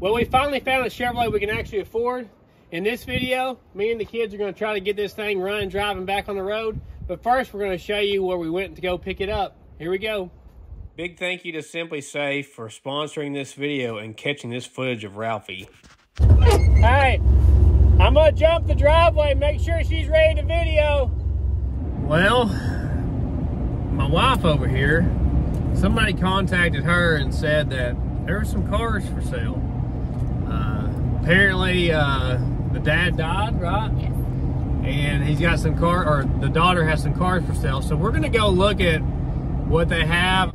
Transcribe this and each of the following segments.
Well, we finally found a Chevrolet we can actually afford. In this video, me and the kids are going to try to get this thing running, driving back on the road. But first, we're going to show you where we went to go pick it up. Here we go. Big thank you to SimpliSafe for sponsoring this video and catching this footage of Ralphie. Hey, I'm going to jump the driveway, make sure she's ready to video. Well, my wife over here, somebody contacted her and said that there were some cars for sale. Uh, apparently, uh, the dad died, right? Yes. And he's got some car, or the daughter has some cars for sale. So we're gonna go look at what they have.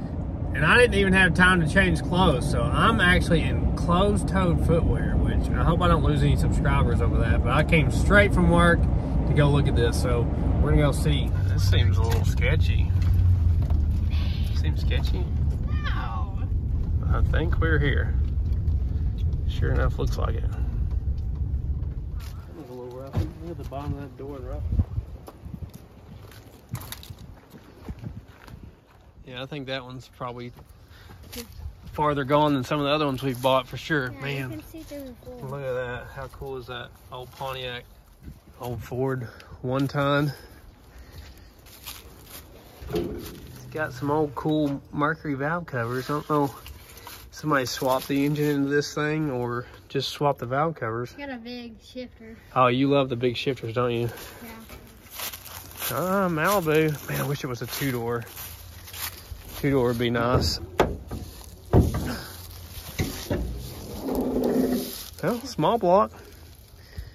And I didn't even have time to change clothes, so I'm actually in closed-toed footwear, which I hope I don't lose any subscribers over that. But I came straight from work to go look at this, so we're gonna go see. This seems a little sketchy. Seems sketchy. Wow. I think we're here. Sure enough, looks like it. Look a little rough. Look at the bottom of that door rough. Yeah, I think that one's probably farther gone than some of the other ones we've bought for sure. Yeah, Man, You can see the look at that. How cool is that? Old Pontiac, old Ford one ton. It's got some old cool Mercury valve covers. I don't know. Somebody swap the engine into this thing or just swap the valve covers. Got a big shifter. Oh, you love the big shifters, don't you? Yeah. Ah, Malibu. Man, I wish it was a two door. Two door would be nice. Well, small block.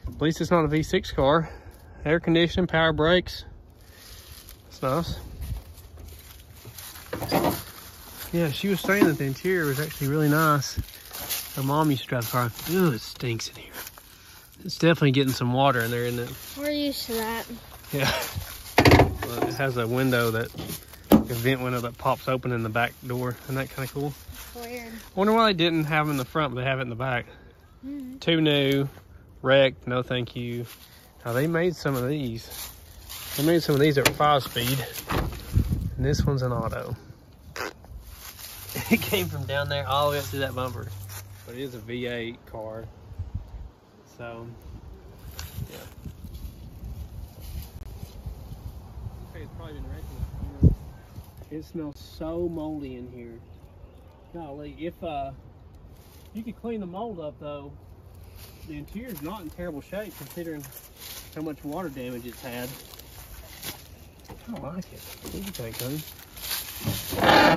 At least it's not a V6 car. Air conditioning, power brakes. That's nice. Yeah, she was saying that the interior was actually really nice. Her mom used to drive the car. Ooh, it stinks in here. It's definitely getting some water in there, isn't it? We're used to that. Yeah. Well, it has a window that, a vent window that pops open in the back door. Isn't that kind of cool? It's weird. Wonder why they didn't have them in the front, but they have it in the back. Mm-hmm. Two new, wrecked, no thank you. Now they made some of these. They made some of these at five speed. And this one's an auto. It came from down there all the way up to that bumper. But it is a V8 car. So, yeah. Okay, it's probably been wrecked. It smells so moldy in here. Golly, if uh, you could clean the mold up though, the interior's not in terrible shape considering how much water damage it's had. I don't like it. What do you think, honey?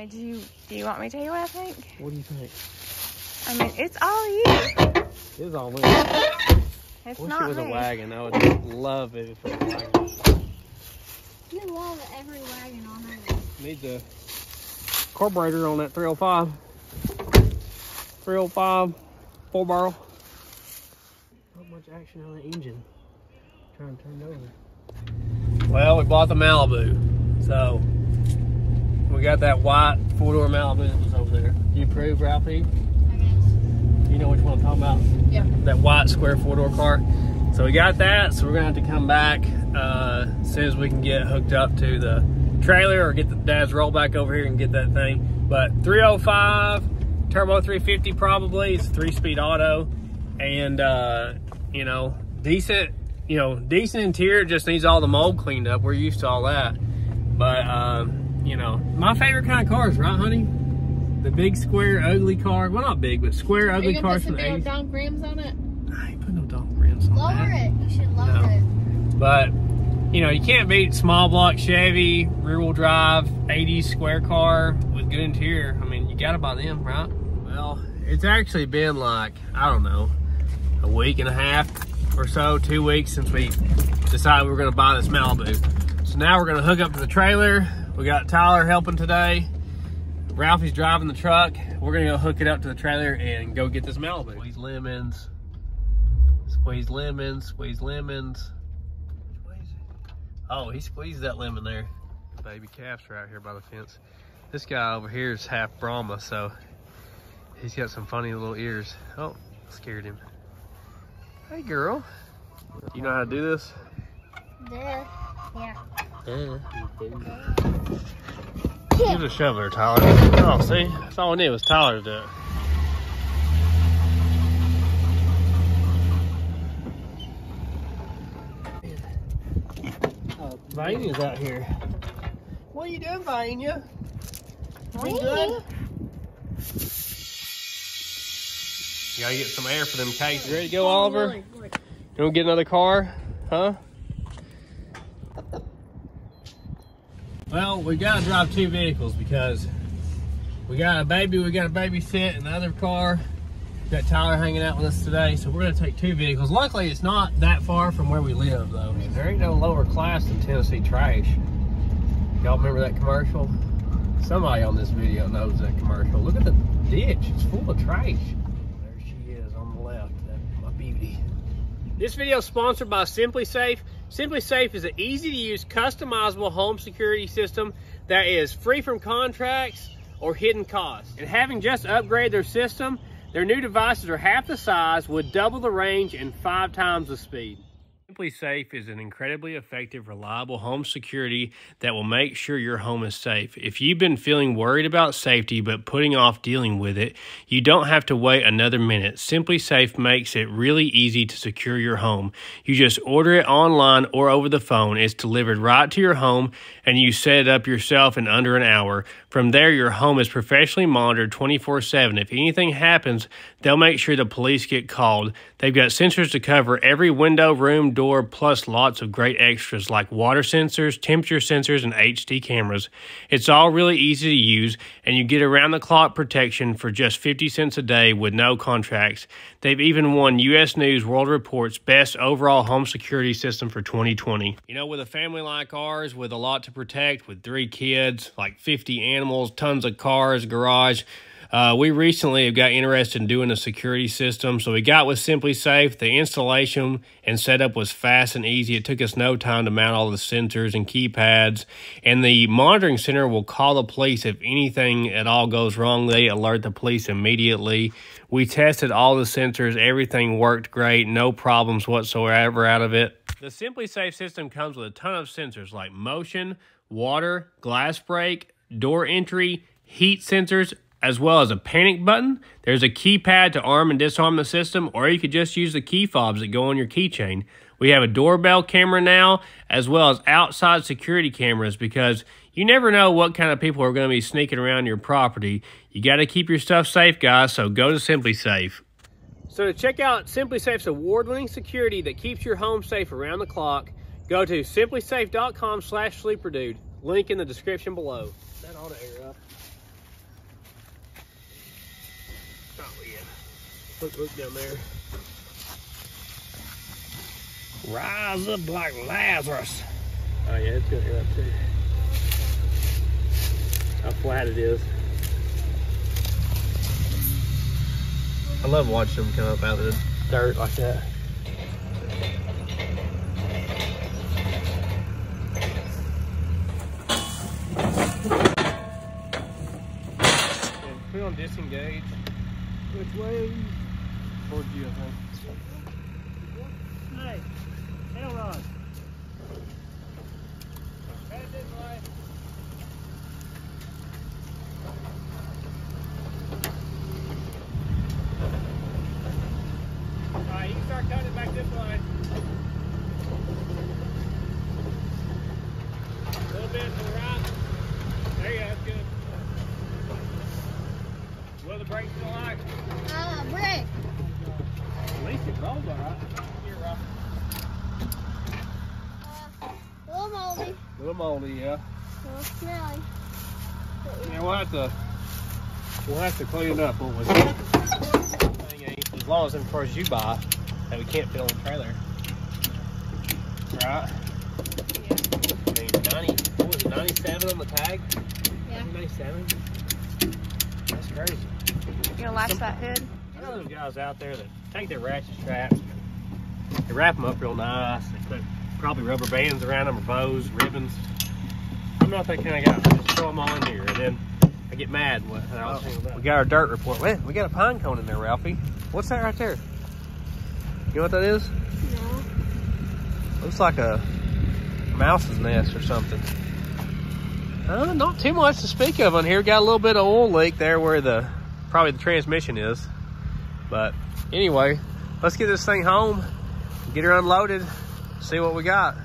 I do. Do you want me to tell you what I think? What do you think? I mean, it's all you. It is all me. It's Wish not it was me. a wagon. I would love it if it was a wagon. You love every wagon on earth. Need the carburetor on that 305. 305 four barrel. Not much action on the engine. Trying to turn it over. Well, we bought the Malibu. So we got that white four door Malibu that was over there. Do you approve, Ralphie? I guess. You know which one I'm talking about? Yeah. That white square four door car. So we got that. So we're gonna have to come back uh, as soon as we can get hooked up to the trailer or get the dad's roll back over here and get that thing. But 305 turbo 350 probably. It's three speed auto, and uh, you know decent. You know decent interior. Just needs all the mold cleaned up. We're used to all that. But um, you know my favorite kind of cars, right, honey? The big square ugly car. Well, not big, but square Are ugly you gonna cars put from some the damn 80s. dunk rims on it? I ain't put no dog rims on Lower that. it. You should lower No. it. But you know, you can't beat small block Chevy, rear wheel drive, 80s square car with good interior. I mean, you gotta buy them, right? Well, it's actually been like, I don't know, a week and a half or so, two weeks since we decided we were gonna buy this Malibu. So now we're gonna hook up to the trailer. We got Tyler helping today. Ralphie's driving the truck. We're gonna go hook it up to the trailer and go get this Malibu. Squeeze lemons, squeeze lemons, squeeze lemons. Oh, he squeezed that lemon there. Baby calf's right here by the fence. This guy over here is half Brahma, so he's got some funny little ears. Oh, scared him. Hey, girl. You know how to do this? Yeah. Yeah. Give it a shoveler, Tyler. Oh, see? That's all we need was Tyler to do it. Uh, Vania's out here. What are you doing, Vania? You good? You gotta get some air for them cases. You ready to go, Oliver? You want to get another car? Huh? Well, we gotta drive two vehicles because we got a baby, we got a babysit in the other car. We got Tyler hanging out with us today, so we're gonna take two vehicles. Luckily, it's not that far from where we live, though. There ain't no lower class than Tennessee trash. Y'all remember that commercial? Somebody on this video knows that commercial. Look at the ditch, it's full of trash. There she is on the left, that, my beauty. This video is sponsored by SimpliSafe. SimpliSafe is an easy to use customizable home security system that is free from contracts or hidden costs. And having just upgraded their system, their new devices are half the size with double the range and five times the speed. SimpliSafe is an incredibly effective, reliable home security that will make sure your home is safe. If you've been feeling worried about safety but putting off dealing with it, you don't have to wait another minute. SimpliSafe makes it really easy to secure your home. You just order it online or over the phone. It's delivered right to your home and you set it up yourself in under an hour. From there, your home is professionally monitored 24 7. If anything happens, they'll make sure the police get called. They've got sensors to cover every window, room, door, plus lots of great extras like water sensors, temperature sensors, and HD cameras. It's all really easy to use, and you get around the clock protection for just 50 cents a day with no contracts. They've even won U.S. News World Report's Best Overall Home Security System for 2020. You know, with a family like ours, with a lot to protect, with three kids, like 50 animals, tons of cars, garage, uh, we recently have got interested in doing a security system, so we got with SimpliSafe. The installation and setup was fast and easy. It took us no time to mount all the sensors and keypads, and the monitoring center will call the police if anything at all goes wrong. They alert the police immediately. We tested all the sensors. Everything worked great. No problems whatsoever out of it. The SimpliSafe system comes with a ton of sensors like motion, water, glass break, door entry, heat sensors, as well as a panic button. There's a keypad to arm and disarm the system, or you could just use the key fobs that go on your keychain. We have a doorbell camera now, as well as outside security cameras because you never know what kind of people are going to be sneaking around your property. You got to keep your stuff safe, guys, so go to SimpliSafe. So to check out SimpliSafe's award-winning security that keeps your home safe around the clock, go to simplisafe.com slash sleeperdude. Link in the description below. That ought to air Look, look down there. Rise up like Lazarus. Oh yeah, it's gonna air up too. How flat it is. I love watching them come up out of the dirt like that. We're gonna disengage. Which way? Towards you, I think. Hey, hell on. Head this way. Alright, you can start cutting it back this way. A little bit to the right. There you go, that's good. What are the brakes feel like? Uh, brick. At least it rolls all right. You're right. Uh, little moldy. A little moldy, yeah. Little smelly. Yeah, we'll have to we'll have to clean it up, won't we? As long as them cars you buy that we can't fit on the trailer. Right? I mean, 90, what was it, 97 on the tag? Yeah. 97? That's crazy. You gonna latch that hood? I know those guys out there that take their ratchet straps, they wrap them up real nice, they put probably rubber bands around them or bows, ribbons. I'm not that kind of guy. I just throw them all in here and then get mad when I was We got our dirt report. Man, we got a pine cone in there, Ralphie. What's that right there? You know what that is? No. Looks like a mouse's nest or something. Uh, not too much to speak of on here. Got a little bit of oil leak there where the probably the transmission is. But anyway, let's get this thing home, get her unloaded, see what we got.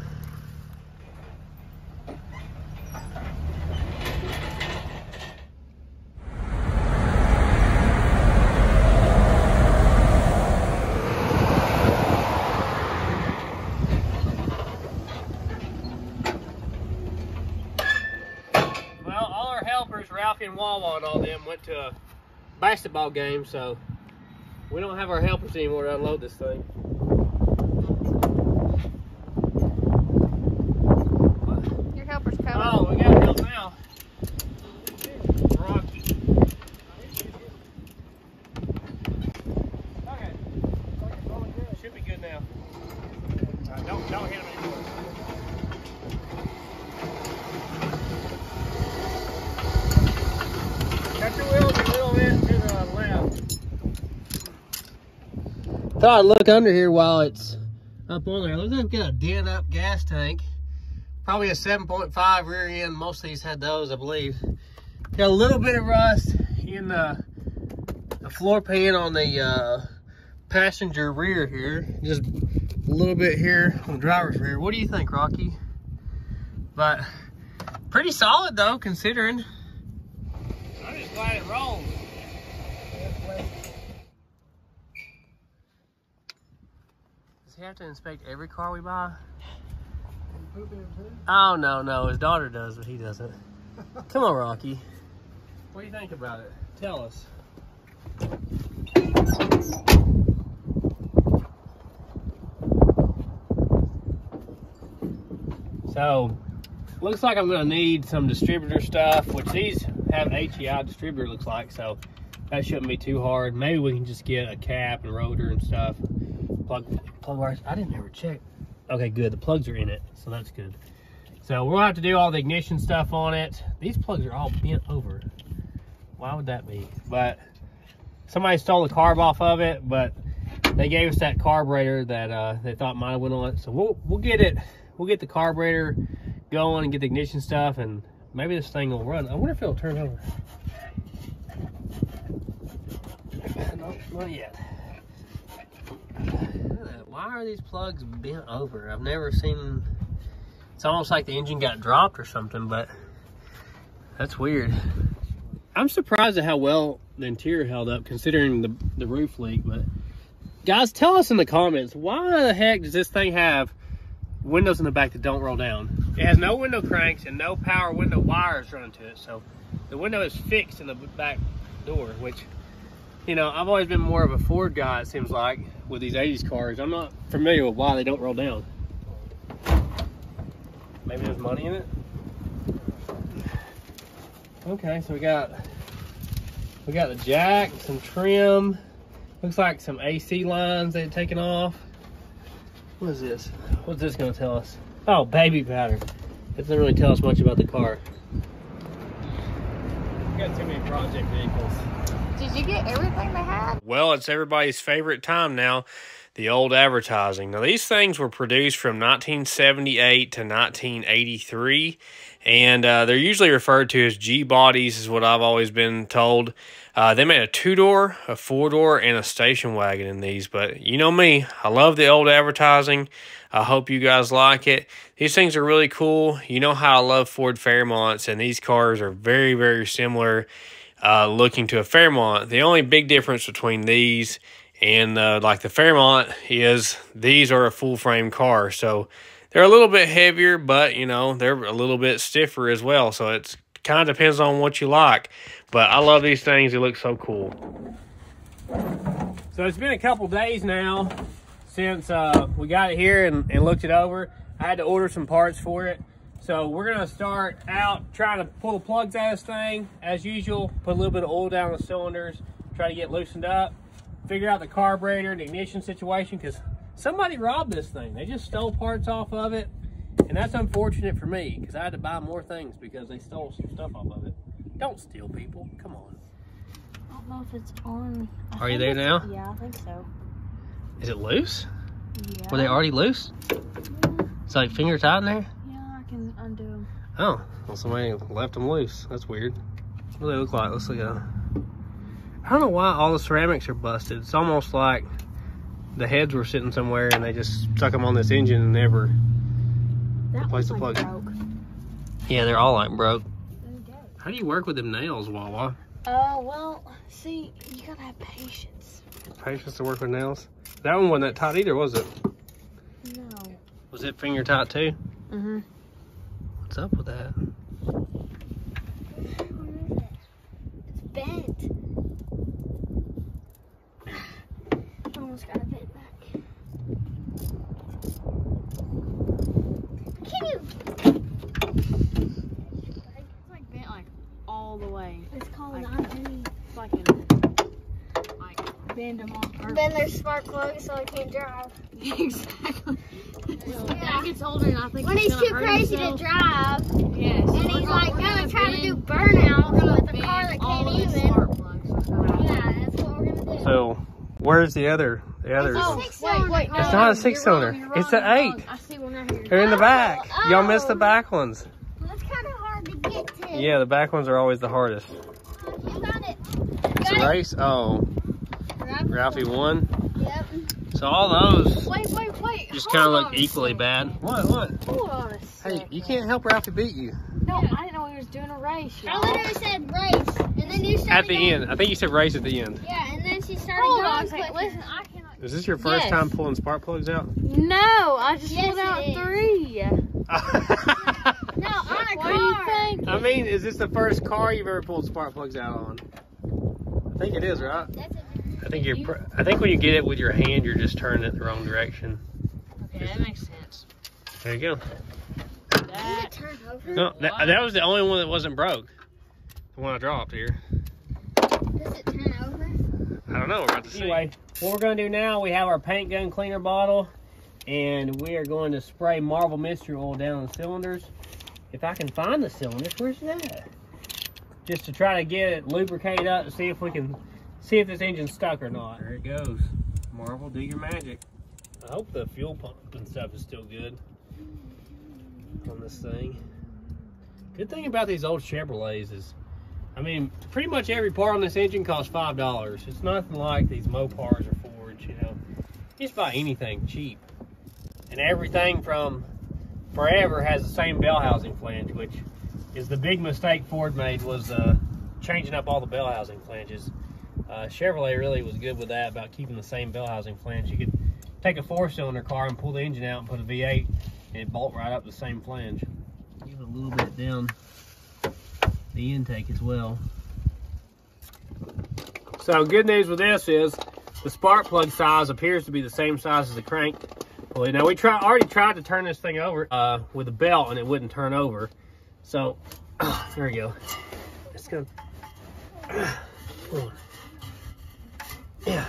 Well, all our helpers, Ralphie and Wawa and all them, went to a basketball game, so we don't have our helpers anymore to unload this thing. Your helper's coming. Oh, we got help now. Rocky. Okay. Should be good now. All right, don't, don't hit him anymore. Cut your wheels a little bit to the left. Thought I'd look under here while it's up on there. Looks like we've got a dent up gas tank. Probably a 7.5 rear end. Most of these had those, I believe. Got a little bit of rust in the, the floor pan on the uh, passenger rear here. Just a little bit here on the driver's rear. What do you think, Rocky? But pretty solid though, considering. I'm just glad it rolls. Does he have to inspect every car we buy? Oh no, no, his daughter does, but he doesn't. Come on, Rocky. What do you think about it? Tell us. So, looks like I'm gonna need some distributor stuff, which these have an HEI distributor looks like, so that shouldn't be too hard. Maybe we can just get a cap and rotor and stuff. Plug, plug wires. I didn't ever check. Okay, good. The plugs are in it, so that's good. So we'll have to do all the ignition stuff on it. These plugs are all bent over. Why would that be? But somebody stole the carb off of it, but they gave us that carburetor that uh, they thought might have went on it. So we'll we'll get it. We'll get the carburetor going and get the ignition stuff, and maybe this thing will run. I wonder if it'll turn over. No, not yet. Look at that. Why are these plugs bent over? I've never seen. It's almost like the engine got dropped or something, but that's weird. I'm surprised at how well the interior held up considering the, the roof leak, but guys, tell us in the comments, why the heck does this thing have windows in the back that don't roll down? It has no window cranks and no power window wires running to it, so the window is fixed in the back door, which, you know, I've always been more of a Ford guy, it seems like, with these 80s cars. I'm not familiar with why they don't roll down. Maybe there's money in it? Okay, so we got we got the jack, some trim. Looks like some AC lines they've taken off. What is this? What's this gonna tell us? Oh, baby powder. It doesn't really tell us much about the car. We got too many project vehicles. Did you get everything they had? Well, it's everybody's favorite time now, the old advertising. Now, these things were produced from 1978 to 1983, and uh, they're usually referred to as G bodies, is what I've always been told. Uh, they made a two door, a four door, and a station wagon in these. But you know me, I love the old advertising. I hope you guys like it. These things are really cool. You know how I love Ford Fairmonts, and these cars are very, very similar uh, looking to a Fairmont. The only big difference between these and uh, like the Fairmont is these are a full frame car. So they're a little bit heavier, but you know, they're a little bit stiffer as well. So it's kind of depends on what you like. But I love these things. They look so cool. So it's been a couple days now since uh, we got it here and, and looked it over. I had to order some parts for it. So we're gonna start out trying to pull the plugs out of this thing. As usual, put a little bit of oil down the cylinders, try to get loosened up, figure out the carburetor and the ignition situation because somebody robbed this thing. They just stole parts off of it. And that's unfortunate for me because I had to buy more things because they stole some stuff off of it. Don't steal people, come on. I don't know if it's on. I Are you there now? Yeah, I think so. Is it loose? Yeah. Were they already loose? Yeah, It's like finger tight in there? yeah, I can undo them. Oh, well, somebody left them loose. That's weird. What do they look like? Let's look at them. I don't know why all the ceramics are busted. It's almost like the heads were sitting somewhere and they just stuck them on this engine and never. That Replace one's the plug. broke. Yeah, they're all like broke. Okay. How do you work with them nails, Wawa? Oh, well, see, you gotta have patience. Patience to work with nails. That one wasn't that tight either, was it? No. Was it finger tight too? Mm-hmm. What's up with that? It's bent. Almost got it bent back. Can you? It's like bent like all the way. It's called Like- underneath. It's like in like bend them on purpose. Then there's spark plugs, so I can't drive. exactly. Yeah. That gets older, and I think When he's he's too hurt crazy himself. to drive, Yes. and we're he's like we're oh, gonna try to do bend- burnout with a car that can't of his even. spark plugs. Yeah, that's what we're gonna do. So, where's the other? The others? Oh, one? six Wait, wait, It's car. not a six wrong, cylinder. you're It's an eight. I see one right here. They're in the Oh, back. Y'all missed the oh. back ones. That's kind of hard to get to. Yeah, the back ones are always the hardest. You got it. It's a it. race. Oh, Ralphie won. Yep. So all those Wait, wait, wait. just kind of look equally bad. What? What? Hold on a Hey, you can't help Ralphie beat you. No, Yeah. I didn't know he was doing a race. I y'all. literally said race, and then you started At the going- end. I think you said race at the end. Yeah, and then she started Hold going on a Listen, I cannot. Is this your first Yes. time pulling spark plugs out? No, I just Yes, pulled out it is. three. No, on a What do you car. think? I mean, is this the first car you've ever pulled spark plugs out on? I think it is, right? That's a, I think you're. pr- I think when you get it with your hand, you're just turning it the wrong direction. Okay, that makes sense. There you go. does it That turn over? No, that, that was the only one that wasn't broke. The one I dropped here. Does it turn over? I don't know. We're about to see. Anyway, what we're going to do now, we have our paint gun cleaner bottle, and we are going to spray Marvel Mystery Oil down the cylinders. If I can find the cylinders, where's that? Just to try to get it lubricated up to see if we can see if this engine's stuck or not. There it goes. Marvel, do your magic. I hope the fuel pump and stuff is still good on this thing. Good thing about these old Chevrolets is I mean, pretty much every part on this engine costs five dollars. It's nothing like these Mopars or Fords, you know. Just buy anything cheap, and everything from forever has the same bell housing flange, which is the big mistake Ford made was uh, changing up all the bell housing flanges. Uh, Chevrolet really was good with that about keeping the same bell housing flange. You could take a four-cylinder car and pull the engine out and put a V8, and bolt right up the same flange. Give it a little bit down the intake as well. So good news with this is the spark plug size appears to be the same size as the crank pulley. Now we try already tried to turn this thing over uh, with a belt and it wouldn't turn over. So there we go. It's gonna. Yeah.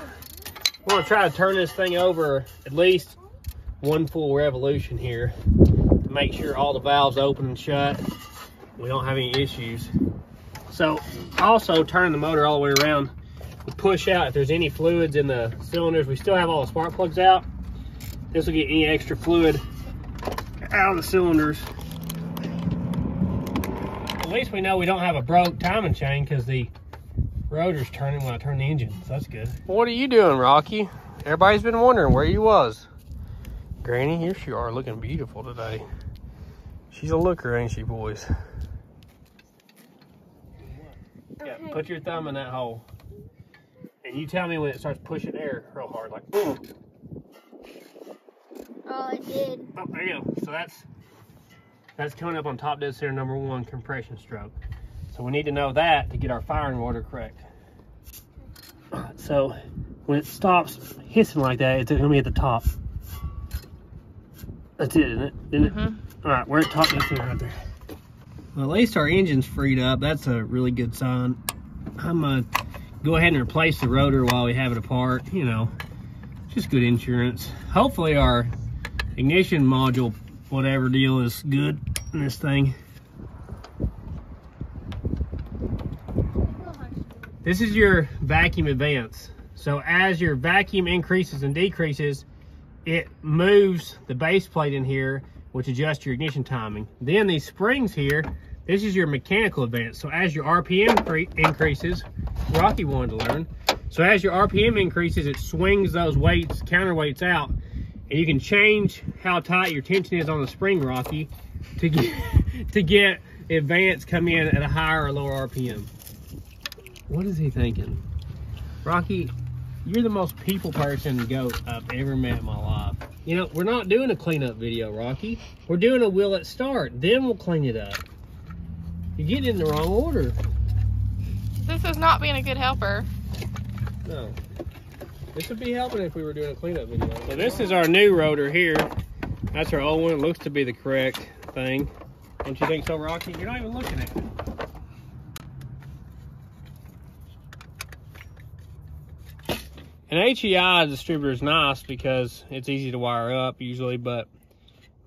We're gonna try to turn this thing over at least one full revolution here to make sure all the valves open and shut. We don't have any issues. So also turning the motor all the way around will push out if there's any fluids in the cylinders. We still have all the spark plugs out. This will get any extra fluid out of the cylinders. At least we know we don't have a broke timing chain because the rotor's turning when I turn the engine. So that's good. What are you doing, Rocky? Everybody's been wondering where you was. Granny, here she are looking beautiful today. She's a looker, ain't she, boys? Yeah, put your thumb in that hole. And you tell me when it starts pushing air real hard, like boom. Oh, it did. Oh, there you go. So that's that's coming up on top dead center number one compression stroke. So we need to know that to get our firing order correct. So when it stops hissing like that, it's gonna be at the top. That's it, isn't it? Isn't it? Mm-hmm. All right, we're at top dead center right there. Well, at least our engine's freed up. That's a really good sign. I'm gonna go ahead and replace the rotor while we have it apart. You know, just good insurance. Hopefully our ignition module, whatever deal is good in this thing. This is your vacuum advance. So as your vacuum increases and decreases, it moves the base plate in here, which adjusts your ignition timing. Then these springs here, this is your mechanical advance. So as your RPM increases, Rocky wanted to learn. So as your RPM increases, it swings those weights, counterweights out, and you can change how tight your tension is on the spring, Rocky, to get to get advance come in at a higher or lower RPM. What is he thinking? Rocky, you're the most people person goat I've ever met in my life. You know, we're not doing a cleanup video, Rocky. We're doing a will it start, then we'll clean it up. You're getting in the wrong order. This is not being a good helper. No. This would be helping if we were doing a cleanup video. So this is our new rotor here. That's our old one. It looks to be the correct thing. Don't you think so, Rocky? You're not even looking at it. An HEI distributor is nice because it's easy to wire up usually, but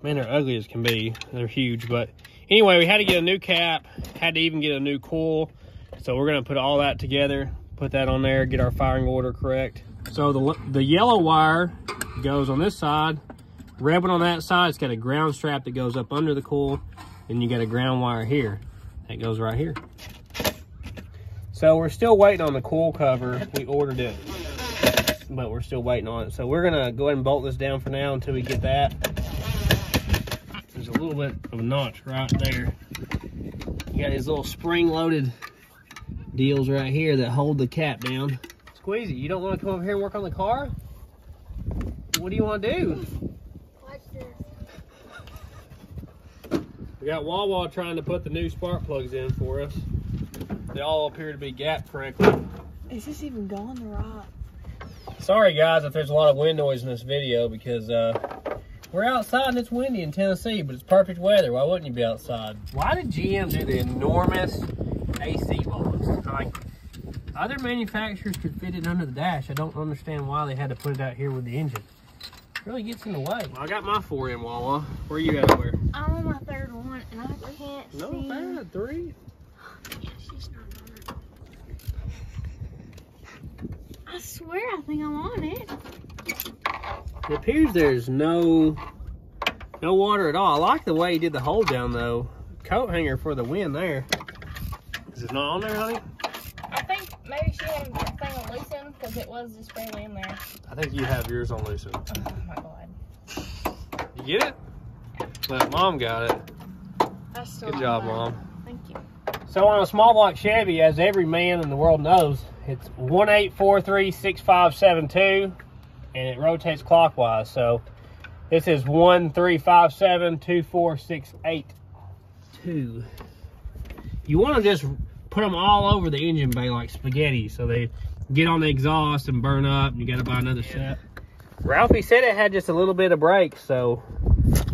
man, they're ugly as can be. They're huge, but anyway, we had to get a new cap, had to even get a new coil. So we're gonna put all that together, put that on there, get our firing order correct. So the, the yellow wire goes on this side, red one on that side, it's got a ground strap that goes up under the coil, and you got a ground wire here that goes right here. So we're still waiting on the coil cover. We ordered it but we're still waiting on it. So we're gonna go ahead and bolt this down for now until we get that. There's a little bit of a notch right there. You got these little spring-loaded deals right here that hold the cap down. Squeezy, you don't want to come over here and work on the car? What do you want to do? Watch this. We got Wawa trying to put the new spark plugs in for us. They all appear to be gapped correctly. Is this even going the right? Sorry guys if there's a lot of wind noise in this video because uh, we're outside and it's windy in Tennessee, but it's perfect weather. Why wouldn't you be outside? Why did GM do the enormous AC box? Like, other manufacturers could fit it under the dash. I don't understand why they had to put it out here with the engine. It really gets in the way. Well, I got my four in Wawa. Where are you at where? I'm on my third one and I can't No see. bad, three. Yeah, she's not on it. I swear I think I'm on it. It appears there's no no water at all. I like the way he did the hold down though. Coat hanger for the win there. Is it not on there, honey? I think maybe she had the thing on loosen because it was just barely in there. I think you have yours on loosen. Oh my god. You get it? But mom got it. That's Good job, mom. Thank you. So on a small block Chevy, as every man in the world knows, it's one eight four three six five seven two, and it rotates clockwise. So this is one three five seven two four six eight two. You want to just put them all over the engine bay like spaghetti, so they get on the exhaust and burn up. And you got to buy another set. Ralphie said it had just a little bit of brakes, so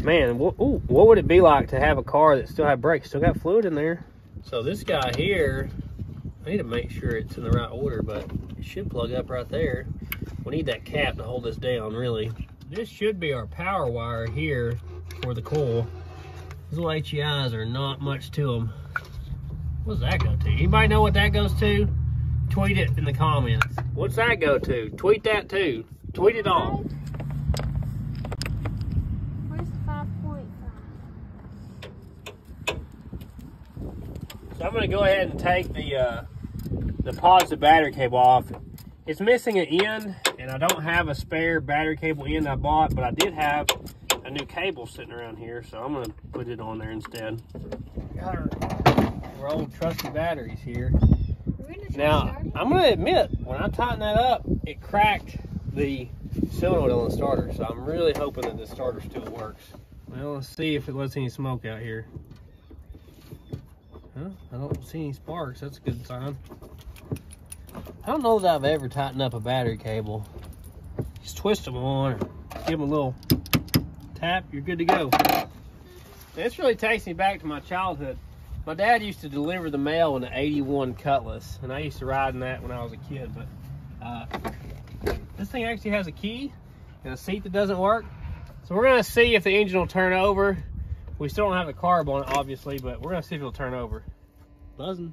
man, wh- ooh, what would it be like to have a car that still had brakes? Still got fluid in there. So this guy here, I need to make sure it's in the right order, but it should plug up right there. We need that cap to hold this down, really. This should be our power wire here for the coil. These little HEIs are not much to them. What does that go to? Anybody know what that goes to? Tweet it in the comments. What's that go to? Tweet that too. Tweet it all. Where's the 5.5? So I'm gonna go ahead and take the uh, the positive battery cable off. It's missing an end, and I don't have a spare battery cable end I bought, but I did have a new cable sitting around here, so I'm gonna put it on there instead. Got our, our old trusty batteries here. We're gonna try Now, starting? I'm gonna admit, when I tightened that up, it cracked the solenoid on the starter, so I'm really hoping that the starter still works. Well, let's see if it lets any smoke out here. Huh? I don't see any sparks. That's a good sign. I don't know that I've ever tightened up a battery cable. Just twist them on or give them a little tap, you're good to go. This really takes me back to my childhood. My dad used to deliver the mail in an 81 Cutlass, and I used to ride in that when I was a kid. But uh, this thing actually has a key and a seat that doesn't work. So we're gonna see if the engine will turn over. We still don't have the carb on it, obviously, but we're gonna see if it'll turn over. Buzzing.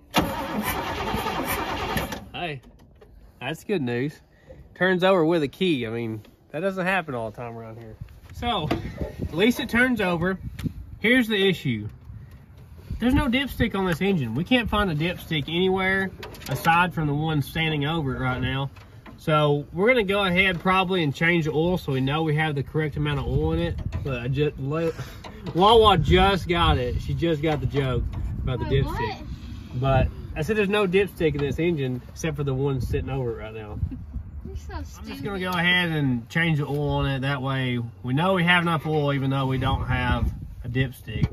Hey, that's good news. Turns over with a key. I mean, that doesn't happen all the time around here. So, at least it turns over. Here's the issue. There's no dipstick on this engine. We can't find a dipstick anywhere aside from the one standing over it right now. So we're gonna go ahead probably and change the oil so we know we have the correct amount of oil in it. But I just, Wawa just got it. She just got the joke about the Wait, dipstick. what? But I said there's no dipstick in this engine except for the one sitting over it right now. So I'm just gonna go ahead and change the oil on it. That way we know we have enough oil even though we don't have a dipstick.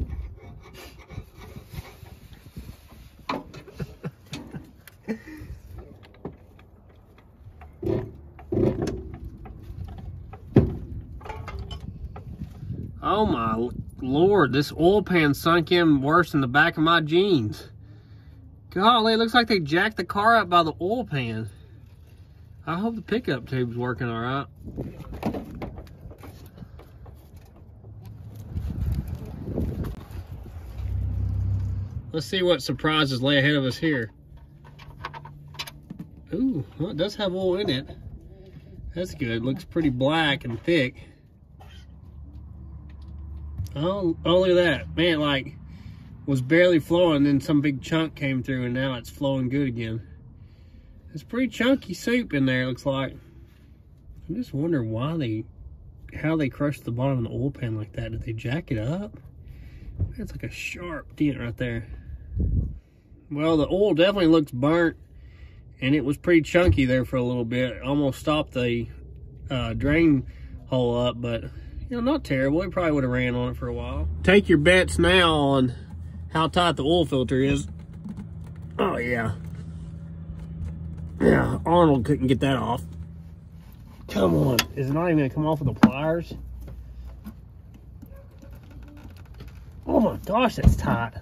Oh my lord, this oil pan sunk in worse than the back of my jeans. Golly, it looks like they jacked the car up by the oil pan. I hope the pickup tube's working all right. Let's see what surprises lay ahead of us here. Ooh, well, it does have oil in it. That's good. Looks pretty black and thick. Oh, oh, look at that. Man, like, was barely flowing, then some big chunk came through, and now it's flowing good again. It's pretty chunky soup in there, looks like. I'm just wondering why they, how they crushed the bottom of the oil pan like that. Did they jack it up? That's like a sharp dent right there. Well, the oil definitely looks burnt, and it was pretty chunky there for a little bit. It almost stopped the uh, drain hole up, but you know, not terrible. It probably would have ran on it for a while. Take your bets now on how tight the oil filter is. Oh yeah. Yeah, Arnold couldn't get that off. Come on. Is it not even gonna come off with the pliers? Oh my gosh, that's tight.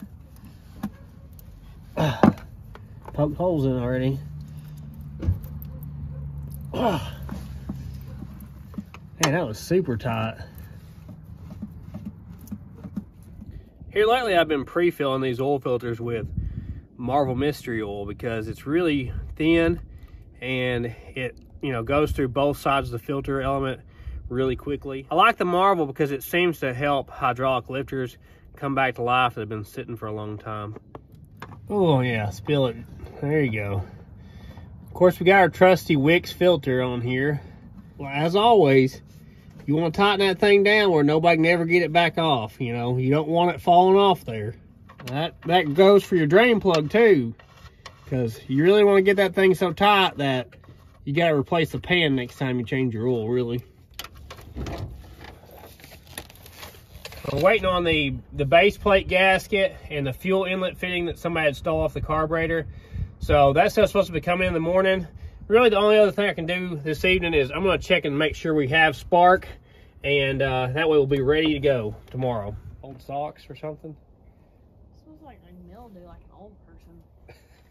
Ah, Poked holes in already. Ah. Man, that was super tight. Here lately, I've been pre-filling these oil filters with Marvel Mystery Oil because it's really thin and it, you know, goes through both sides of the filter element really quickly. I like the Marvel because it seems to help hydraulic lifters come back to life that have been sitting for a long time. Oh yeah, spill it. There you go. Of course, we got our trusty Wix filter on here. Well, as always, you want to tighten that thing down where nobody can ever get it back off. You know, you don't want it falling off there. That that goes for your drain plug too, because you really want to get that thing so tight that you got to replace the pan next time you change your oil. Really. We're waiting on the the base plate gasket and the fuel inlet fitting that somebody had stole off the carburetor. So that stuff's supposed to be coming in the morning. Really, the only other thing I can do this evening is I'm going to check and make sure we have spark, and uh, that way we'll be ready to go tomorrow. Old socks or something. Smells like a mildew, like an old person.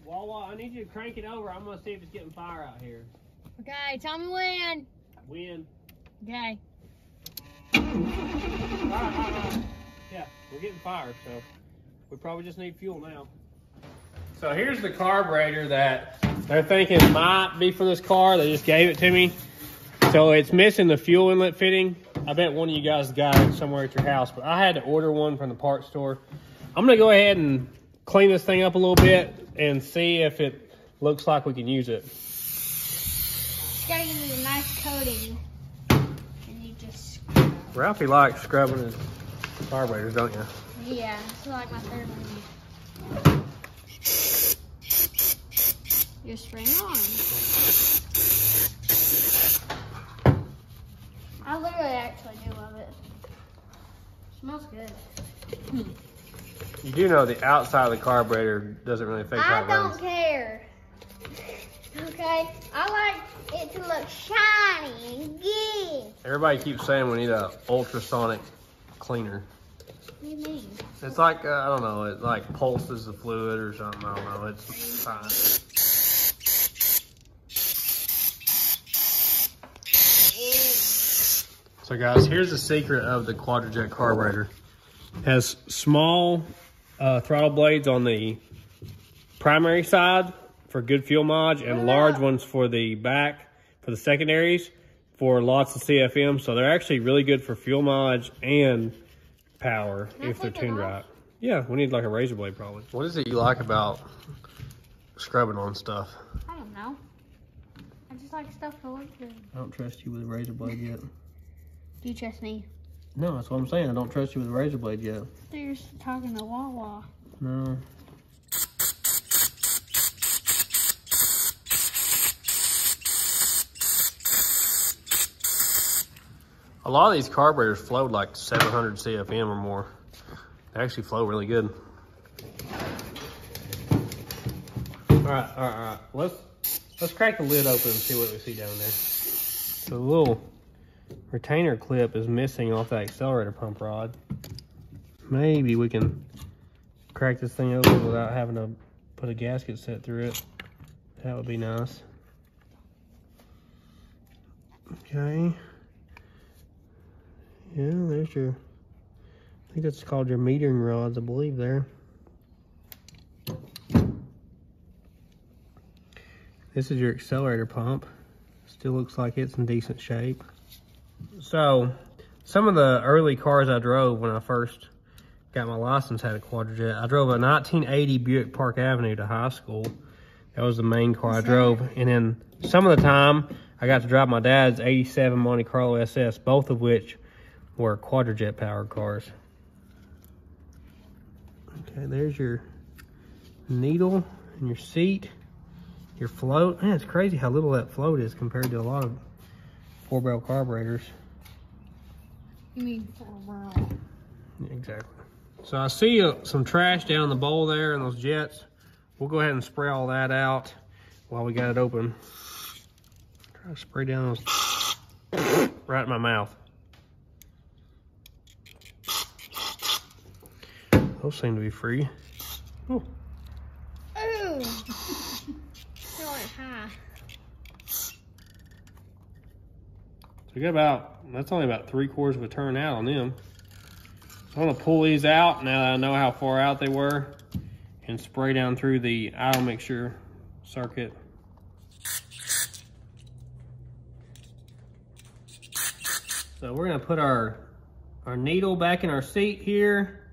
Wawa, I need you to crank it over. I'm going to see if it's getting fire out here. Okay, tell me when. When? Okay. Yeah, we're getting fire, so we probably just need fuel now. So here's the carburetor that they're thinking might be for this car. They just gave it to me. So it's missing the fuel inlet fitting. I bet one of you guys got it somewhere at your house, but I had to order one from the parts store. I'm gonna go ahead and clean this thing up a little bit and see if it looks like we can use it. You gotta give it a nice coating. And you just, Ralphie likes scrubbing his carburetors, don't you? yeah, it's like my third one. Your string on. I literally actually do love it. Smells good. You do know the outside of the carburetor doesn't really affect how I it don't runs. care. Okay? I like it to look shiny and good. Everybody keeps saying we need a ultrasonic cleaner. What do you mean? It's like uh, I don't know, it like pulses the fluid or something. I don't know. It's fine. So guys, here's the secret of the Quadrajet carburetor. It has small uh, throttle blades on the primary side for good fuel mileage and large ones for the back for the secondaries for lots of CFM. So they're actually really good for fuel mileage and power Can if they're tuned right. Yeah, we need like a razor blade probably. What is it you like about scrubbing on stuff? I don't know. I just like stuff to look good. I don't trust you with a razor blade yet. Do you trust me? No, that's what I'm saying. I don't trust you with a razor blade yet. You're just talking to Wawa. No. A lot of these carburetors flowed like 700 CFM or more. They actually flow really good. All right, all right, all right. Let's let's crack the lid open and see what we see down there. So the little retainer clip is missing off that accelerator pump rod. Maybe we can crack this thing open without having to put a gasket set through it. That would be nice. Okay. Yeah, there's your, I think that's called your metering rods, I believe there. This is your accelerator pump. Still looks like it's in decent shape. So, some of the early cars I drove when I first got my license had a Quadrajet. I drove a 1980 Buick Park Avenue to high school. That was the main car I drove. And then some of the time, I got to drive my dad's 87 Monte Carlo SS, both of which were Quadrajet powered cars. Okay, there's your needle and your seat, your float. Man, it's crazy how little that float is compared to a lot of four barrel carburetors. You mean four barrel? world? Exactly. So I see uh, some trash down in the bowl there in those jets. We'll go ahead and spray all that out while we got it open. Try to spray down those right in my mouth. Those seem to be free. Ooh. Ooh. Feel high. So we got about, that's only about three quarters of a turn out on them. So I'm gonna pull these out now that I know how far out they were and spray down through the idle mixture circuit. So we're gonna put our, our needle back in our seat here.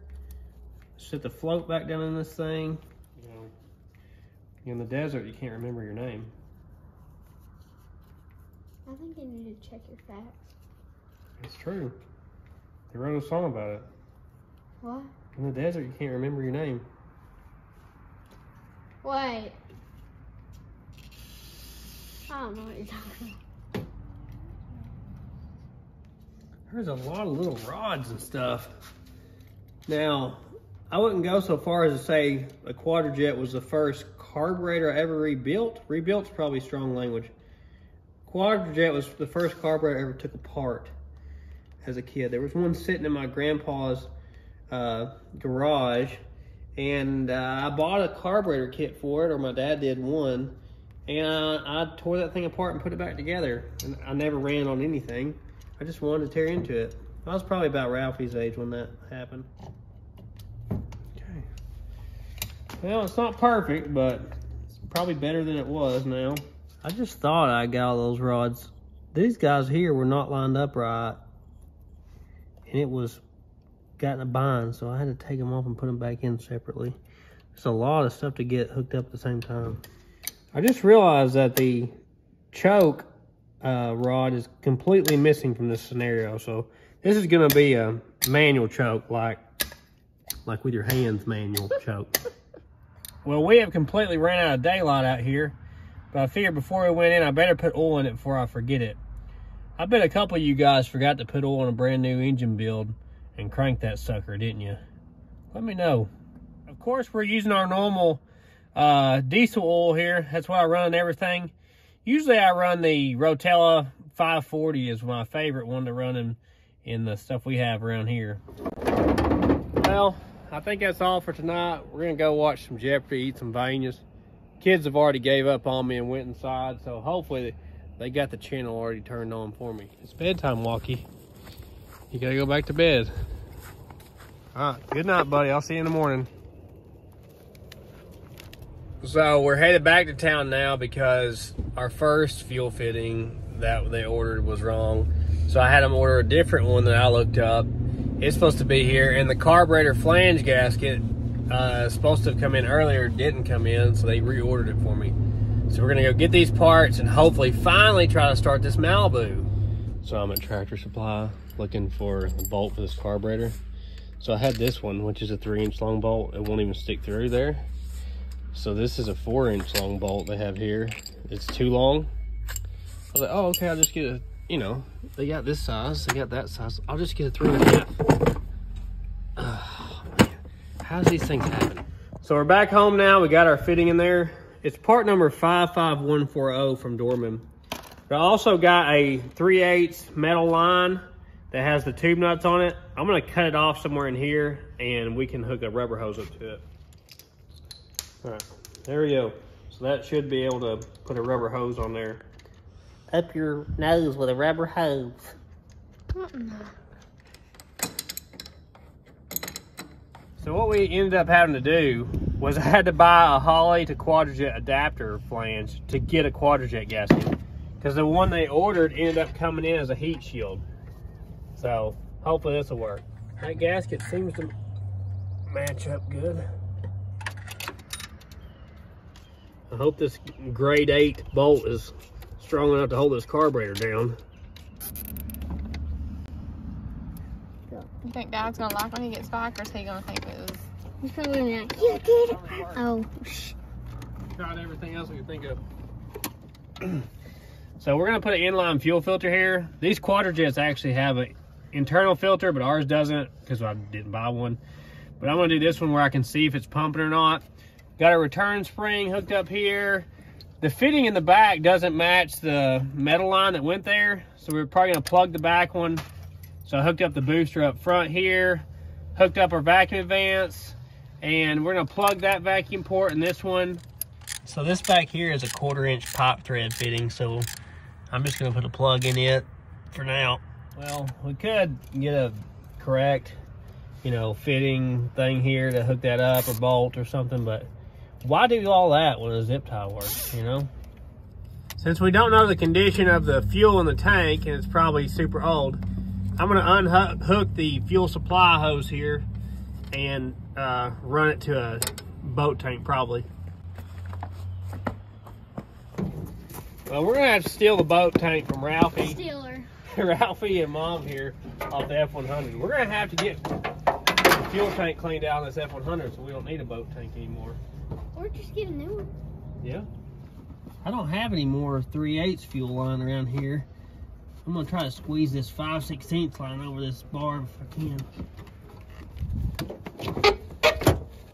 Set the float back down in this thing. You know, in the desert, you can't remember your name. I think you need to check your facts. It's true. They wrote a song about it. What? In the desert, you can't remember your name. Wait. I don't know what you're talking about. There's a lot of little rods and stuff. Now, I wouldn't go so far as to say a Quadrajet was the first carburetor I ever rebuilt. Rebuilt's probably strong language. Quadrajet was the first carburetor I ever took apart as a kid. There was one sitting in my grandpa's uh, garage, and uh, I bought a carburetor kit for it, or my dad did one, and I, I tore that thing apart and put it back together. And I never ran on anything. I just wanted to tear into it. I was probably about Ralphie's age when that happened. Well, it's not perfect, but it's probably better than it was now. I just thought I got all those rods. These guys here were not lined up right. And it was got in a bind, so I had to take them off and put them back in separately. It's a lot of stuff to get hooked up at the same time. I just realized that the choke uh, rod is completely missing from this scenario. So this is gonna be a manual choke, like like with your hands manual choke. Well, we have completely ran out of daylight out here, but I figured before we went in, I better put oil in it before I forget it. I bet a couple of you guys forgot to put oil in a brand new engine build and crank that sucker, didn't you? Let me know. Of course, we're using our normal uh, diesel oil here. That's why I run everything. Usually I run the Rotella 540 is my favorite one to run in, in the stuff we have around here. Well, I think that's all for tonight. We're gonna go watch some Jeopardy, eat some Viennas. Kids have already gave up on me and went inside, so hopefully they got the channel already turned on for me. It's bedtime, Walkie. You gotta go back to bed. All right, good night, buddy. I'll see you in the morning. So we're headed back to town now because our first fuel fitting that they ordered was wrong. So I had them order a different one that I looked up. It's supposed to be here, and the carburetor flange gasket uh, supposed to have come in earlier, didn't come in, so they reordered it for me. So we're gonna go get these parts and hopefully finally try to start this Malibu. So I'm at Tractor Supply looking for the bolt for this carburetor. So I had this one, which is a three inch long bolt. It won't even stick through there. So this is a four inch long bolt they have here. It's too long. I was like, oh, okay, I'll just get a, you know, they got this size, they got that size. I'll just get a three and a half. Oh, man. How does these things happen? So we're back home now. We got our fitting in there. It's part number 55140 from Dorman. But I also got a 3 8 metal line that has the tube nuts on it. I'm gonna cut it off somewhere in here and we can hook a rubber hose up to it. All right, there we go. So that should be able to put a rubber hose on there. Up your nose with a rubber hose. So what we ended up having to do was I had to buy a Holley to Quadrajet adapter flange to get a Quadrajet gasket. Because the one they ordered ended up coming in as a heat shield. So hopefully this will work. That gasket seems to match up good. I hope this grade 8 bolt is strong enough to hold this carburetor down. You think Dad's gonna like when he gets back, or is he gonna think it was? He's probably gonna be like, you did it. Oh, sh- tried everything else we could think of. so we're gonna put an inline fuel filter here. These Quadrajets actually have an internal filter, but ours doesn't because I didn't buy one. But I'm gonna do this one where I can see if it's pumping or not. Got a return spring hooked up here. The fitting in the back doesn't match the metal line that went there. So we're probably gonna plug the back one. So I hooked up the booster up front here, hooked up our vacuum advance, and we're gonna plug that vacuum port in this one. So this back here is a quarter inch pipe thread fitting, so I'm just gonna put a plug in it for now. Well, we could get a correct, you know, fitting thing here to hook that up or bolt or something, but why do all that when a zip tie works, you know? Since we don't know the condition of the fuel in the tank, and it's probably super old, I'm gonna unhook the fuel supply hose here and uh, run it to a boat tank probably. Well, we're gonna have to steal the boat tank from Ralphie. Steeler. Ralphie and Mom here off the F100. We're gonna have to get the fuel tank cleaned out on this F100 so we don't need a boat tank anymore. Or just get a new one. Yeah. I don't have any more 3 8 fuel line around here. I'm gonna try to squeeze this 5 16 line over this bar if I can.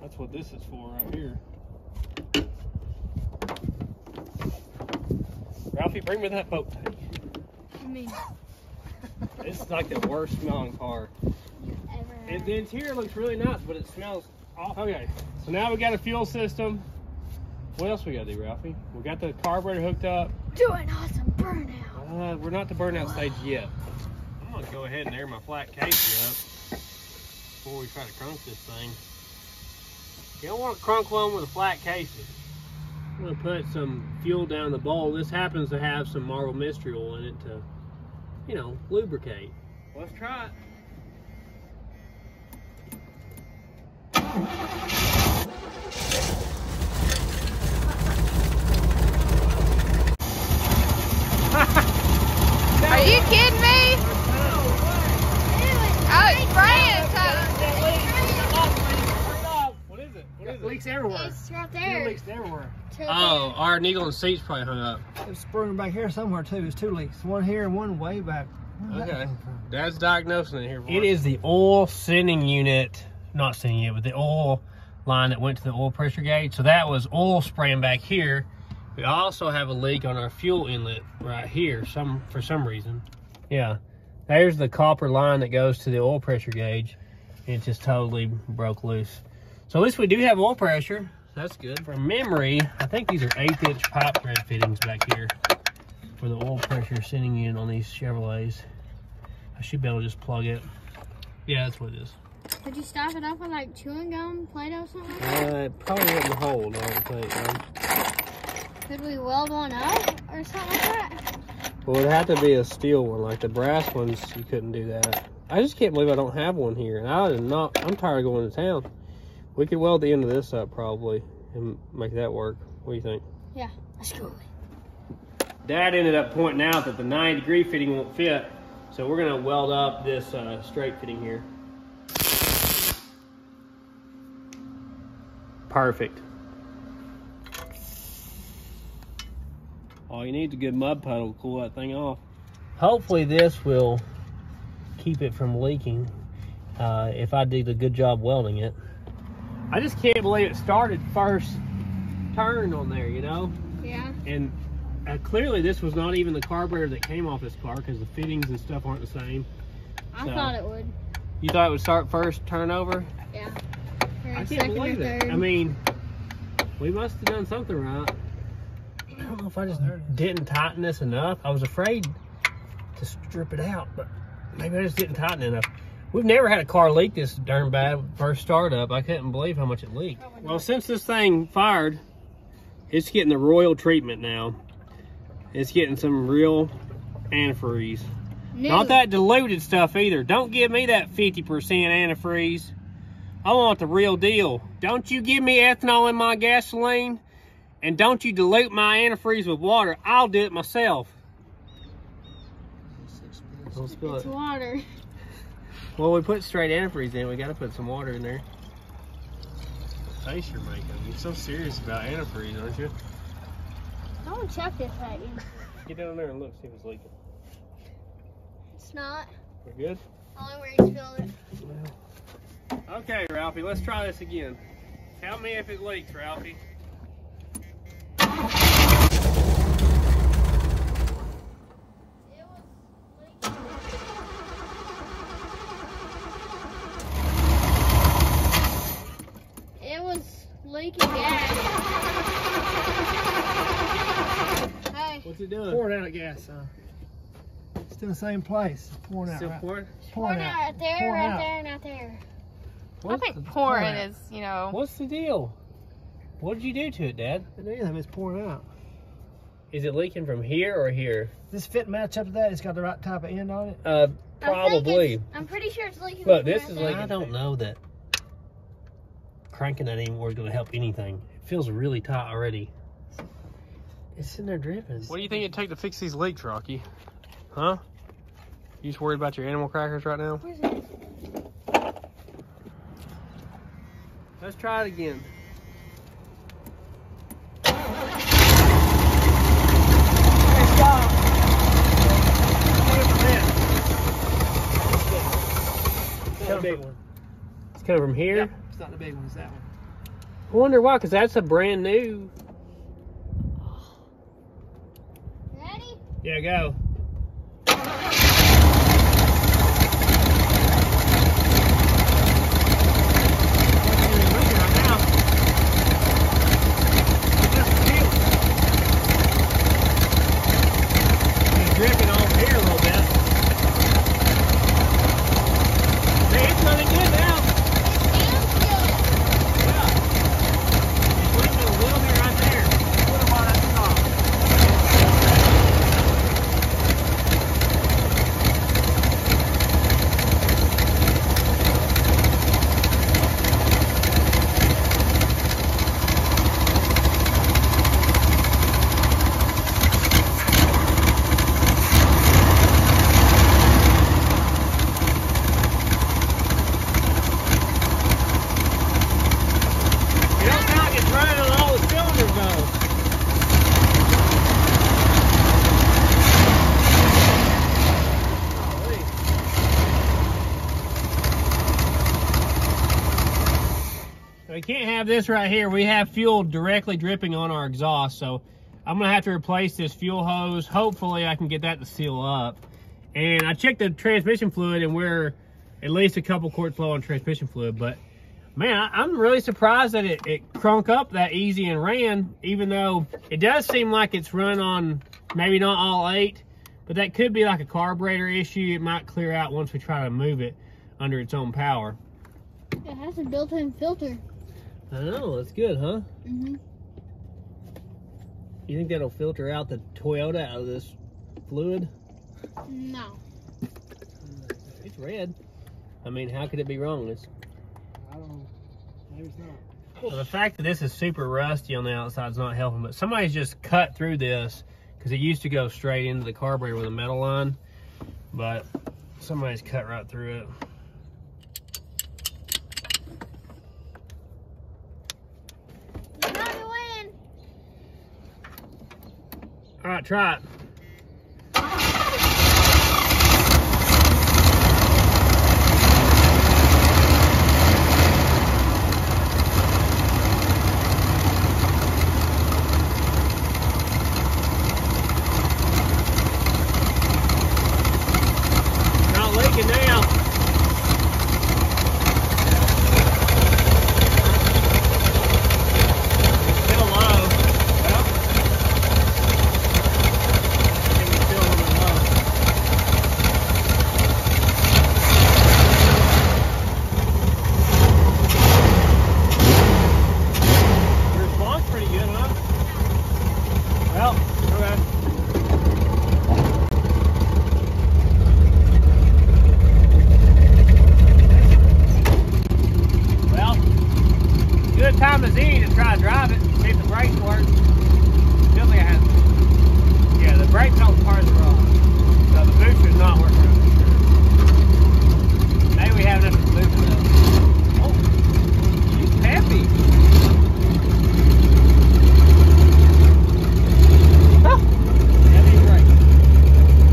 That's what this is for right here. Ralphie, bring me that boat tank. I mean, This is like the worst smelling car. ever. And the interior looks really nice, but it smells awful. Okay, so now we got a fuel system. What else we gotta do, Ralphie? We got the carburetor hooked up. Doing awesome burnout. Uh, we're not the burnout stage yet. I'm gonna go ahead and air my flat casing up before we try to crunk this thing. You don't want to crunk one with a flat casing. I'm gonna put some fuel down the bowl. This happens to have some Marvel Mystery oil in it to, you know, lubricate. Let's try it. Are you kidding me? Oh, it's spraying. So What is it? What is it? Leaks everywhere. It's right Fuel there. leaks everywhere. Oh, our needle and seat's probably hung up. It's sprung back here somewhere too. There's two leaks. One here and one way back. Where's Okay. come? Dad's diagnosing it here. It is the oil sending unit, not sending it, but the oil line that went to the oil pressure gauge. So that was oil spraying back here. We also have a leak on our fuel inlet right here, some for some reason. Yeah, there's the copper line that goes to the oil pressure gauge. It just totally broke loose. So at least we do have oil pressure. That's good. From memory, I think these are eighth inch pipe thread fittings back here for the oil pressure sending in on these Chevrolets. I should be able to just plug it. Yeah, that's what it is. Could you stop it up with like chewing gum, Play-Doh, something? Uh, it probably wouldn't hold, I don't think. Could we weld one up or something like that? Well, it'd have to be a steel one. Like the brass ones, you couldn't do that. I just can't believe I don't have one here. And I am not, I'm tired of going to town. We could weld the end of this up probably and make that work. What do you think? Let's go. Dad ended up pointing out that the 90 degree fitting won't fit. So we're gonna weld up this uh, straight fitting here. Perfect. All you need is a good mud puddle to cool that thing off. Hopefully this will keep it from leaking uh, if I did a good job welding it. I just can't believe it started first turn on there, you know? Yeah. And uh, clearly this was not even the carburetor that came off this car because the fittings and stuff aren't the same. I So- thought it would. You thought it would start first turnover? Yeah. Or I can't second believe it. I mean, we must have done something right. I don't know if I just didn't tighten this enough. I was afraid to strip it out, but maybe I just didn't tighten it enough. We've never had a car leak this darn bad first startup. I couldn't believe how much it leaked. Well, since this thing fired, it's getting the royal treatment now. It's getting some real antifreeze. New. Not that diluted stuff either. Don't give me that 50% antifreeze. I want the real deal. Don't you give me ethanol in my gasoline, and don't you dilute my antifreeze with water. I'll do it myself. Don't spill It's it. water. Well, we put straight antifreeze in. We got to put some water in there. What face you're making. You're so serious about antifreeze, aren't you? I want to check this thing. Get down there and look, see if it's leaking. It's not. We're good? Only where you spilled it. Okay, Ralphie, let's try this again. Tell me if it leaks, Ralphie. It was leaking. It was leaking gas. Hey, What's it doing? Pouring out of gas, huh? It's in the same place. Pouring out. Still right, pouring? pouring pouring out out. right there, Pouring right out. there, and out there. I What's, think the, pouring pouring. is, you know. what's the deal? What did you do to it, Dad? It ain't anything, It's pouring out. Is it leaking from here or here? This fit match up to that. It's got the right type of end on it. Uh, probably. I'm pretty sure it's leaking. Look, this is there. like I don't know that cranking that anymore is going to help anything. It feels really tight already. It's in there dripping. What do you think it'd take to fix these leaks, Rocky? Huh? You just worried about your animal crackers right now? Where's it? Let's try it again. It's not a big one. It's coming from here. Yeah, it's not the big one. It's that one. I wonder why, because that's a brand new. Ready? Yeah, go. Dripping over here a little bit. Hey, it's running good now. Yeah. It's leaking a little bit right there. What about that top? It don't sound like it's running on all the cylinders though. Golly. We can't have this right here. We have fuel directly dripping on our exhaust, so I'm gonna have to replace this fuel hose. Hopefully I can get that to seal up. And I checked the transmission fluid and we're at least a couple quarts low on transmission fluid, but man, I, I'm really surprised that it, it crunk up that easy and ran, even though it does seem like it's run on maybe not all eight, but that could be like a carburetor issue. It might clear out once we try to move it under its own power. It has a built-in filter. I know, that's good, huh? Mm-hmm. You think that'll filter out the Toyota out of this fluid? No. It's red. I mean, how could it be wrong? It's I don't know. Maybe it's not. well, the fact that this is super rusty on the outside is not helping, but somebody's just cut through this because it used to go straight into the carburetor with a metal line, but somebody's cut right through it. You know you win. All right, try it. Not leaking now. It's still low. Well, I think it's still a little low. Your response pretty good, huh? Well, okay. Well, good time as any to try to drive brakes work. Feels like it has. Yeah, the brake pedal parts are off. So the booster's not working. I'm sure. Maybe we have enough of the booster though. Oh, she's happy. Heavy brake.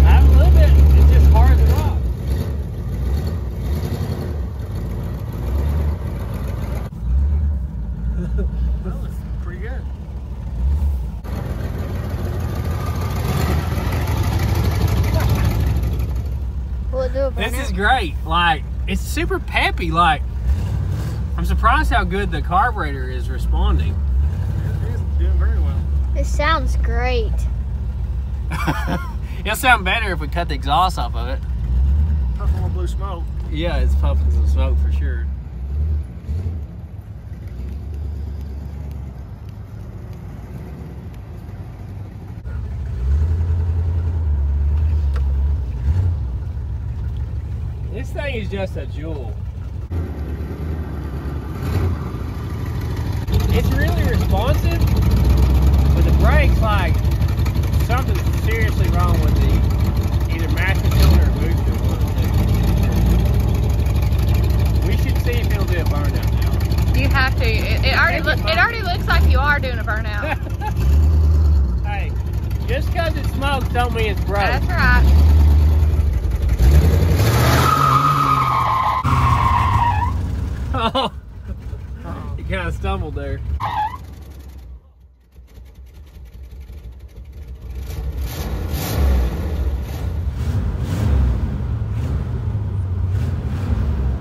I have a little bit. It's just hard as a rock. Well, it's pretty good. Will it do a This burnout? is great. Like, it's super peppy. Like, I'm surprised how good the carburetor is responding. It is doing very well. It sounds great. It'll sound better if we cut the exhaust off of it. Puffing on blue smoke. Yeah, it's puffing some smoke for sure. This thing is just a jewel. It's really responsive, but the brakes, like, something's seriously wrong with the either master cylinder or booster. one of the two. We should see if it'll do a burnout now. You have to. It, it already look. It already looks like you are doing a burnout. hey, just because it smokes don't it's broke. That's right. Oh, you kind of stumbled there.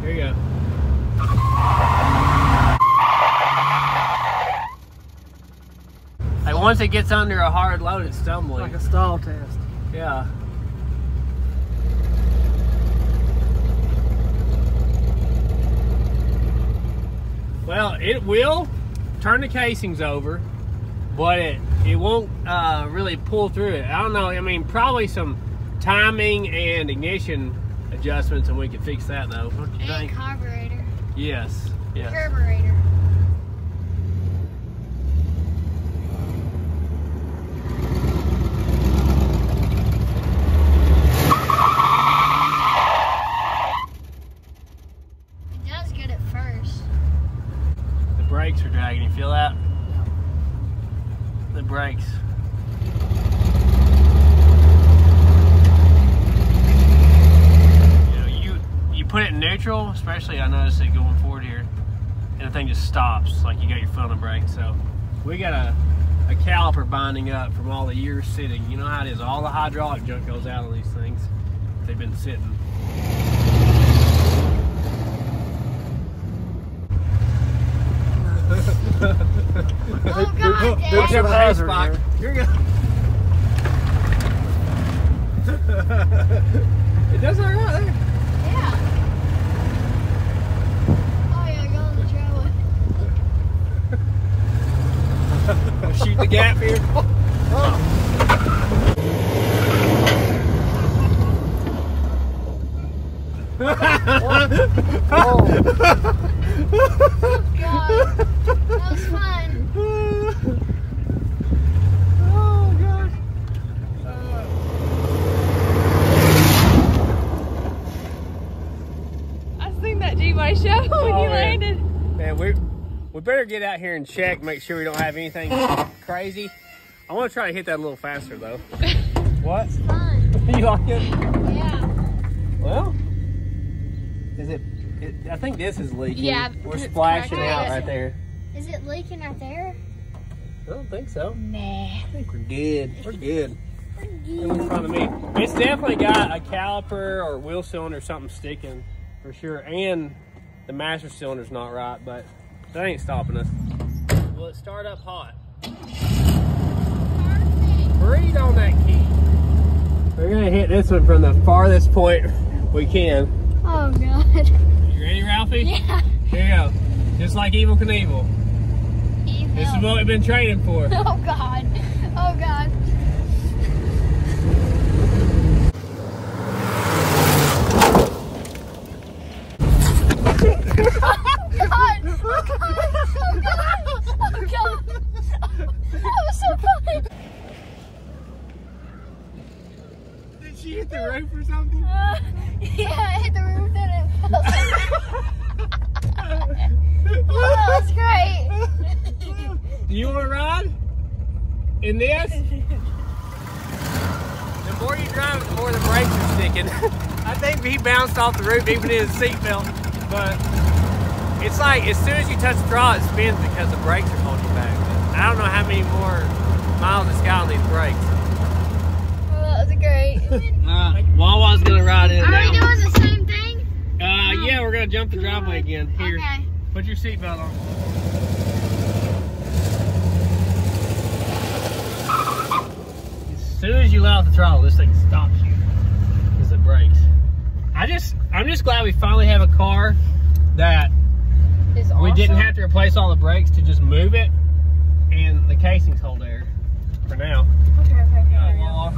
Here you go. Like once it gets under a hard load, it's stumbling. Like a stall test. Yeah. Well, it will turn the casings over, but it it won't uh, really pull through it. I don't know. I mean, probably some timing and ignition adjustments, and we can fix that though. You And think? carburetor. Yes. Yes. Carburetor. It does good at first. The brakes are dragging. You feel that? The brakes. You know, you you put it in neutral, especially I noticed it going forward here, and the thing just stops. Like you got your foot on the brake. So we got a a caliper binding up from all the years sitting. You know how it is. All the hydraulic junk goes out on these things. They've been sitting. Oh God, Dad. Watch your Hey, hazard Spock. here. Here you go. it does all right there. the gap here. oh, God. That was fun. Oh, gosh. Uh, I seen that G-Way show when oh, you man. landed. Man, we we better get out here and check, make sure we don't have anything crazy. I want to try to hit that a little faster though. What? Fun. you like it? Yeah. Well, is it, it? I think this is leaking. Yeah, we're splashing out right there. Is it leaking right there? I don't think so. Nah. I think we're good. We're good. In front of me. It's definitely got a caliper or wheel cylinder, or something sticking for sure, and the master cylinder's not right, but that ain't stopping us. Will it start up hot? Breathe on that key. We're gonna hit this one from the farthest point we can. Oh God. You ready, Ralphie? Yeah. Here you go. Just like Evel Knievel. Evil. This is what we've been training for. Oh God. Oh God. God. Oh God. Oh God. Oh God. That was so funny. Did she hit the roof or something? Uh, yeah, I hit the roof and it fell. oh, that was great. Do you want to ride in this? The more you drive, the more the brakes are sticking. I think he bounced off the roof even in his seatbelt, but it's like as soon as you touch the throttle, it spins because the brakes are holding you back. I don't know how many more miles it's got on these brakes. Oh, that was great. Uh, Wawa's gonna ride in it Are we doing the same thing? Uh, yeah, we're gonna jump the driveway again. Here, Okay. put your seatbelt on. As soon as you let out the throttle, this thing stops you because it brakes. I just, I'm just glad we finally have a car that It's we didn't have to replace all the brakes to just move it, and the casings hold air for now. Okay, okay, okay. Uh, okay. well,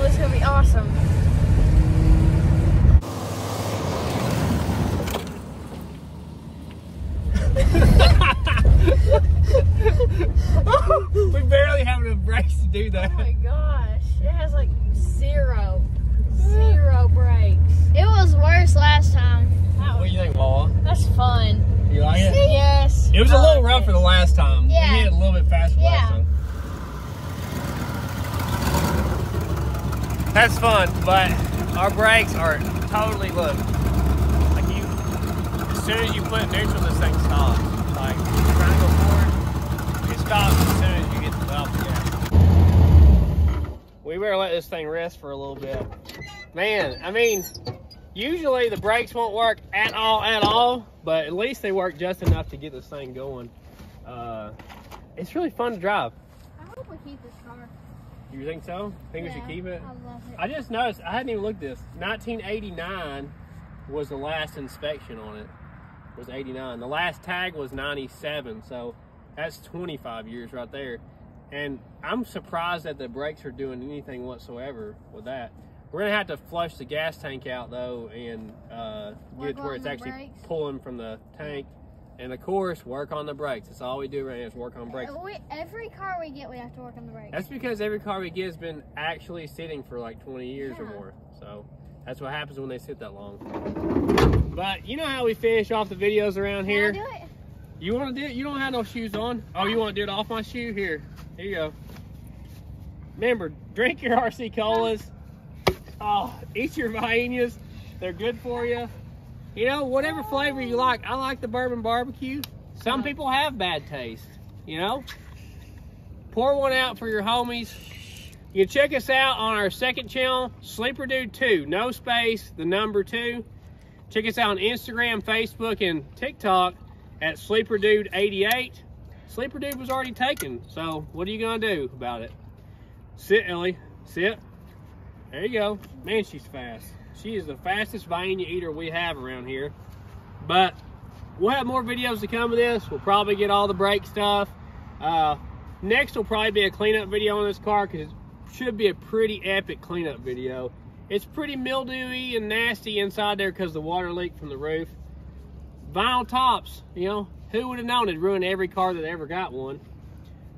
Oh, it's gonna be awesome. we barely have enough brakes to do that. Oh my gosh. It has like zero, zero brakes. It was worse last time. That What do you think, Wawa? that's fun. You like it? Yes. It was a I little rougher it. the last time. Yeah. We hit it a little bit faster Yeah. last time. That's fun, but our brakes are totally look. Like you, as soon as you put neutral, this thing stops. Like you're trying to go forward, it stops as soon as you get the the gas. We better let this thing rest for a little bit. Man, I mean, usually the brakes won't work at all, at all, but at least they work just enough to get this thing going. Uh, it's really fun to drive. I hope we keep this car. You think so? Think we should keep it? I love it. I just noticed, I hadn't even looked this. 1989 was the last inspection on it. Was 89. The last tag was 97, so that's 25 years right there. And I'm surprised that the brakes are doing anything whatsoever with that. We're gonna have to flush the gas tank out though, and uh, get to where it's actually brakes. pulling from the tank. And of course, work on the brakes. That's all we do right now is work on brakes. Uh, we- every car we get, we have to work on the brakes. That's because every car we get has been actually sitting for like 20 years or more. So that's what happens when they sit that long. But you know how we finish off the videos around here? do it? You want to do it? You don't have no shoes on? Oh, you want to do it off my shoe? Here. Here you go. Remember, drink your RC colas. Oh, eat your Viennas. They're good for you. You know, whatever flavor you like. I like the bourbon barbecue. Some people have bad taste, you know? Pour one out for your homies. You can check us out on our second channel, Sleeper Dude 2. No space, the number 2. Check us out on Instagram, Facebook, and TikTok at Sleeper Dude 88. Sleeper Dude was already taken, so what are you gonna do about it? Sit, Ellie. Sit. There you go. Man, she's fast. She is the fastest Vienna eater we have around here. But we'll have more videos to come of this. We'll probably get all the brake stuff. Uh, next will probably be a cleanup video on this car because it should be a pretty epic cleanup video. It's pretty mildewy and nasty inside there because the water leaked from the roof. Vinyl tops, you know, who would have known it'd ruin every car that ever got one.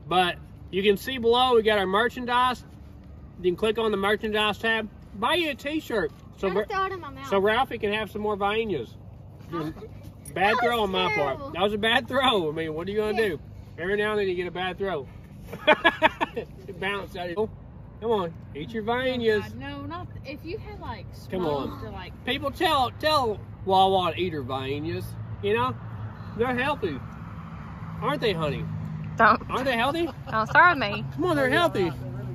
But you can see below we got our merchandise. You can click on the merchandise tab. Buy you a t-shirt. So, I'm Ra- gonna throw it in my mouth. so Ralphie can have some more Vainas. Bad throw was on my terrible. part. That was a bad throw. I mean, what are you gonna Yeah. do? Every now and then you get a bad throw. it bounced out. of you. Come on, eat your Vainas. God, no, not if you had like Come on. smoked or like People tell tell Wawa to eat her Vainas. You know, they're healthy, aren't they, honey? don't Aren't they healthy? don't start me. Come on, they're healthy.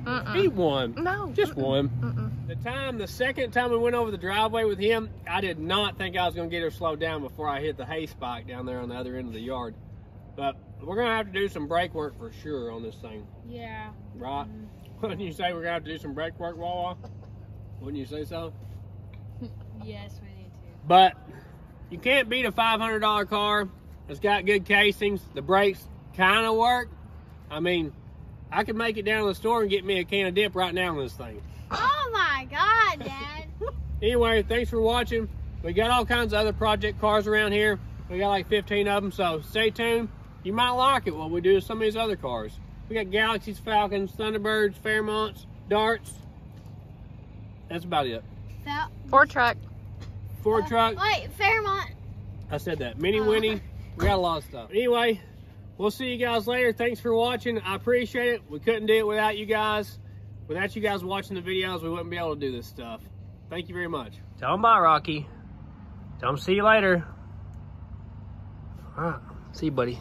Mm-mm. Eat one, No. just one. Mm-mm. The time, the second time we went over the driveway with him, I did not think I was going to get her slowed down before I hit the hay spike down there on the other end of the yard. But we're going to have to do some brake work for sure on this thing, Yeah. right? Mm-hmm. Wouldn't you say we're going to have to do some brake work, Wawa? Wouldn't you say so? Yes, we need to. But you can't beat a $500 car. It's got good casings. The brakes kind of work. I mean, I could make it down to the store and get me a can of dip right now on this thing. Oh my god, Dad. Anyway, thanks for watching. We got all kinds of other project cars around here. We got like 15 of them, so stay tuned. You might like it what we do with some of these other cars. We got Galaxies, Falcons, Thunderbirds, Fairmonts, Darts. That's about it. Fel- Ford truck. Ford uh, truck. Wait, Fairmont. I said that. Mini Oh. Winnie. We got a lot of stuff. Anyway, we'll see you guys later. Thanks for watching. I appreciate it. We couldn't do it without you guys. Without you guys watching the videos, we wouldn't be able to do this stuff. Thank you very much. Tell them bye, Rocky. Tell them see you later. All right. See you, buddy.